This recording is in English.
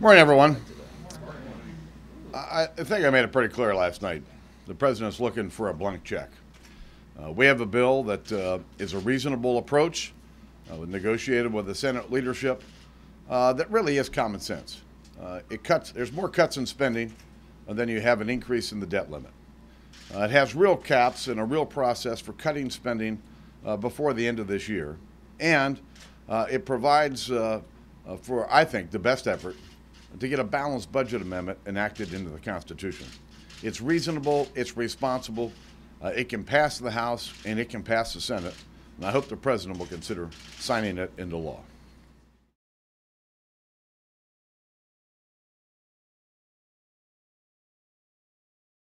Morning, everyone. I, think I made it pretty clear last night. The president's looking for a blank check. Uh, we have a bill that uh, is a reasonable approach, uh, negotiated with the Senate leadership, uh, that really is common sense. Uh, it cuts. There's more cuts in spending than you have an increase in the debt limit. Uh, it has real caps and a real process for cutting spending before the end of this year, and it provides for I think the best effort to get a balanced budget amendment enacted into the Constitution. It's reasonable. It's responsible. Uh, it can pass the House and it can pass the Senate, and I hope the president will consider signing it into law.